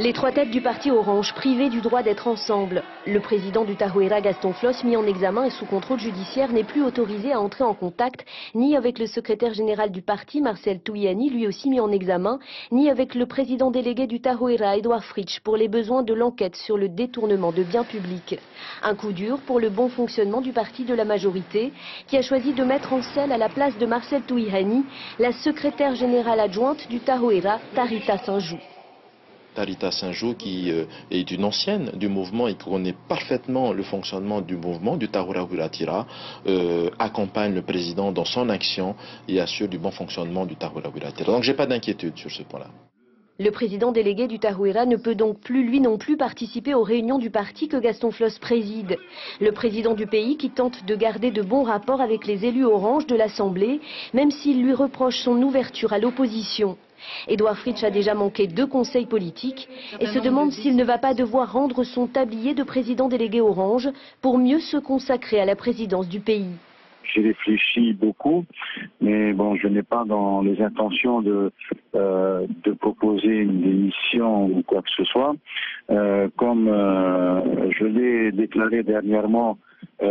Les trois têtes du parti Orange, privées du droit d'être ensemble. Le président du Tahoeira, Gaston Floss, mis en examen et sous contrôle judiciaire, n'est plus autorisé à entrer en contact ni avec le secrétaire général du parti, Marcel Touyani, lui aussi mis en examen, ni avec le président délégué du Tahoeira, Edouard Fritsch, pour les besoins de l'enquête sur le détournement de biens publics. Un coup dur pour le bon fonctionnement du parti de la majorité, qui a choisi de mettre en selle à la place de Marcel Touyani, la secrétaire générale adjointe du Tahoeira, Tarita Saint-Jou. Tarita Saint-Jou, qui euh, est une ancienne du mouvement et connaît parfaitement le fonctionnement du mouvement, du Tahura Wiratira, euh, accompagne le président dans son action et assure du bon fonctionnement du Tahura Wiratira. Donc j'ai pas d'inquiétude sur ce point-là. Le président délégué du Tahuira ne peut donc plus, lui non plus, participer aux réunions du parti que Gaston Floss préside. Le président du pays qui tente de garder de bons rapports avec les élus orange de l'Assemblée, même s'il lui reproche son ouverture à l'opposition. Édouard Fritsch a déjà manqué deux conseils politiques et se demande s'il ne va pas devoir rendre son tablier de président délégué Orange pour mieux se consacrer à la présidence du pays. J'ai réfléchi beaucoup, mais bon, je n'ai pas dans les intentions de, euh, de proposer une démission ou quoi que ce soit. Euh, comme euh, je l'ai déclaré dernièrement,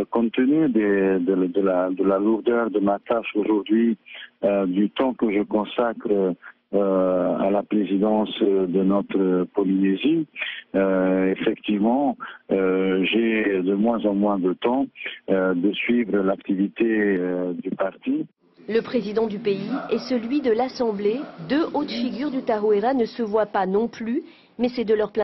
compte tenu de, la, de la lourdeur de ma tâche aujourd'hui, du temps que je consacre euh, à la présidence de notre Polynésie, euh, effectivement, euh, j'ai de moins en moins de temps de suivre l'activité du parti. Le président du pays et celui de l'Assemblée, deux hautes figures du Tahoeira ne se voient pas non plus, mais c'est de leur place.